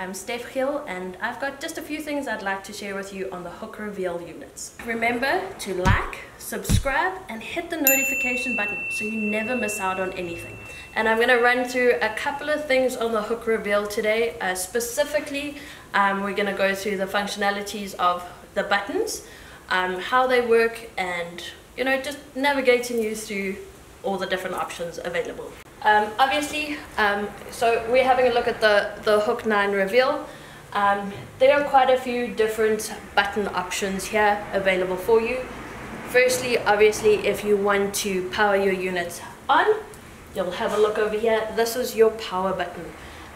I'm Steph Geel and I've got just a few things I'd like to share with you on the hook reveal units. Remember to like, subscribe and hit the notification button so you never miss out on anything. And I'm going to run through a couple of things on the hook reveal today. Uh, specifically, um, we're going to go through the functionalities of the buttons, um, how they work and you know just navigating you through all the different options available. Um, obviously, um, so we're having a look at the, the Hook 9 reveal. Um, there are quite a few different button options here available for you. Firstly, obviously, if you want to power your unit on, you'll have a look over here. This is your power button.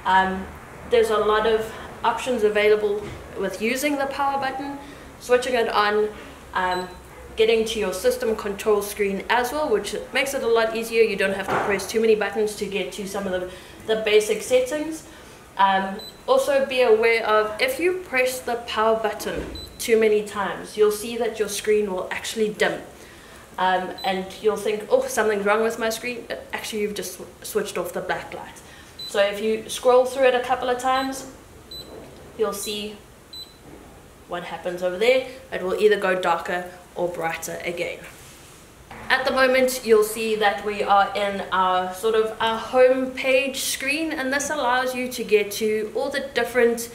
Um, there's a lot of options available with using the power button, switching it on, um, getting to your system control screen as well, which makes it a lot easier. You don't have to press too many buttons to get to some of the, the basic settings. Um, also be aware of if you press the power button too many times, you'll see that your screen will actually dim. Um, and you'll think, oh, something's wrong with my screen. Actually, you've just sw switched off the backlight. So if you scroll through it a couple of times, you'll see what happens over there. It will either go darker or brighter again. At the moment you'll see that we are in our sort of our home page screen and this allows you to get to all the different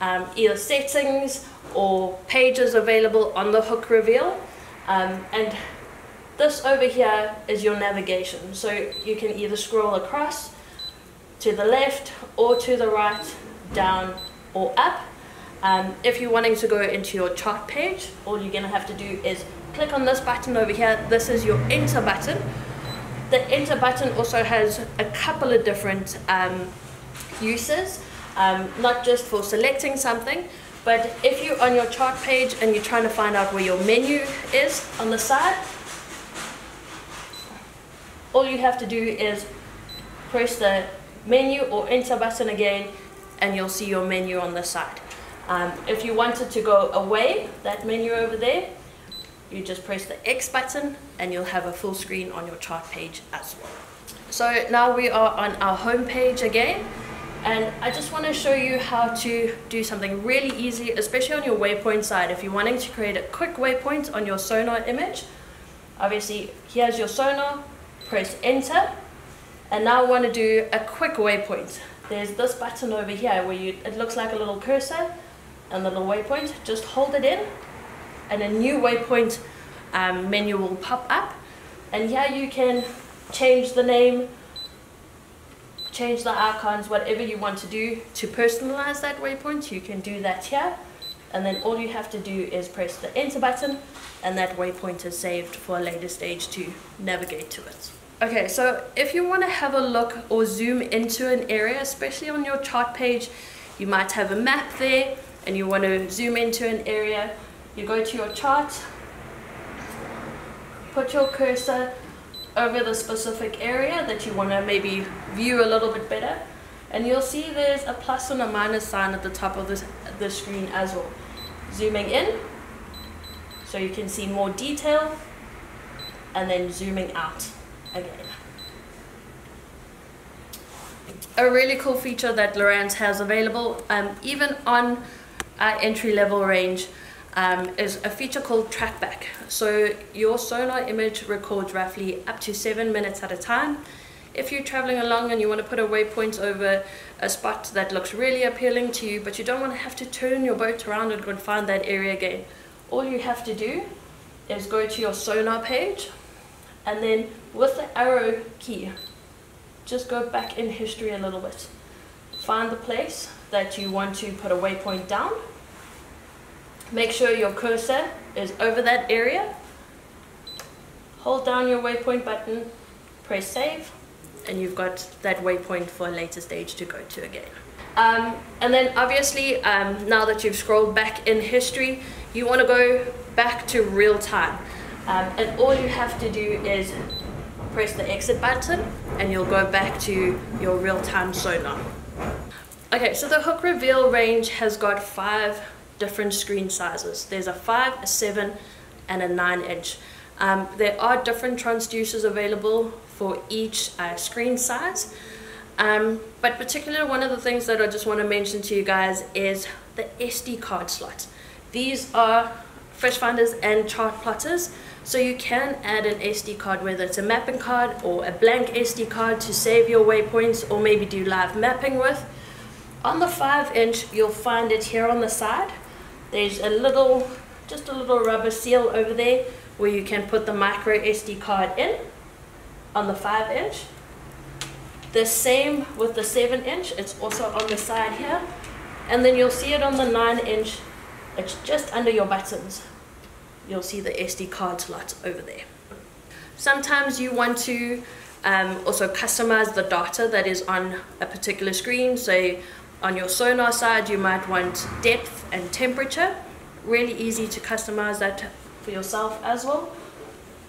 um, either settings or pages available on the hook reveal. Um, and this over here is your navigation. So you can either scroll across to the left or to the right down or up um, if you're wanting to go into your chart page, all you're going to have to do is click on this button over here. This is your enter button. The enter button also has a couple of different um, uses, um, not just for selecting something, but if you're on your chart page and you're trying to find out where your menu is on the side, all you have to do is press the menu or enter button again and you'll see your menu on the side. Um, if you wanted to go away, that menu over there, you just press the X button and you'll have a full screen on your chart page as well. So now we are on our home page again and I just want to show you how to do something really easy, especially on your waypoint side. If you're wanting to create a quick waypoint on your sonar image, obviously here's your sonar, press enter, and now I want to do a quick waypoint. There's this button over here where you, it looks like a little cursor, and the little waypoint, just hold it in and a new waypoint um, menu will pop up. And here you can change the name, change the icons, whatever you want to do to personalize that waypoint, you can do that here. And then all you have to do is press the enter button and that waypoint is saved for a later stage to navigate to it. Okay, so if you want to have a look or zoom into an area, especially on your chart page, you might have a map there and you want to zoom into an area, you go to your chart, put your cursor over the specific area that you want to maybe view a little bit better and you'll see there's a plus and a minus sign at the top of the, the screen as well. Zooming in so you can see more detail and then zooming out again. A really cool feature that Lowrance has available, um, even on our entry level range um, is a feature called trackback. So your sonar image records roughly up to seven minutes at a time. If you're traveling along and you want to put a waypoint over a spot that looks really appealing to you, but you don't want to have to turn your boat around and go and find that area again, all you have to do is go to your sonar page and then with the arrow key, just go back in history a little bit. Find the place that you want to put a waypoint down Make sure your cursor is over that area. Hold down your waypoint button, press save, and you've got that waypoint for a later stage to go to again. Um, and then obviously, um, now that you've scrolled back in history, you want to go back to real time. Um, and all you have to do is press the exit button and you'll go back to your real-time sonar. Okay, so the hook reveal range has got five different screen sizes. There's a 5, a 7 and a 9 inch. Um, there are different transducers available for each uh, screen size. Um, but particularly one of the things that I just want to mention to you guys is the SD card slots. These are Fish Finders and chart plotters. So you can add an SD card, whether it's a mapping card or a blank SD card to save your waypoints or maybe do live mapping with. On the 5 inch, you'll find it here on the side. There's a little, just a little rubber seal over there where you can put the micro SD card in on the 5 inch. The same with the 7 inch, it's also on the side here. And then you'll see it on the 9 inch, it's just under your buttons. You'll see the SD card slot over there. Sometimes you want to um, also customize the data that is on a particular screen. So on your sonar side, you might want depth and temperature. Really easy to customize that for yourself as well.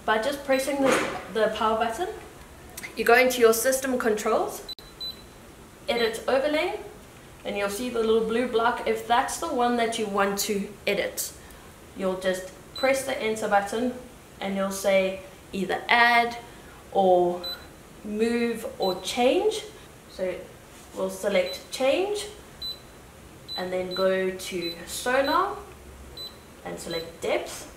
By just pressing the, the power button, you go into your system controls, edit overlay, and you'll see the little blue block. If that's the one that you want to edit, you'll just press the enter button and you'll say either add or move or change. So we'll select change and then go to sonar and select depth.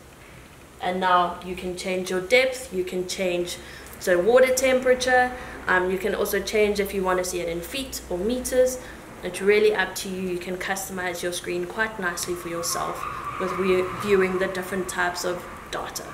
And now you can change your depth. You can change so water temperature. Um, you can also change if you want to see it in feet or meters. It's really up to you. You can customize your screen quite nicely for yourself with viewing the different types of data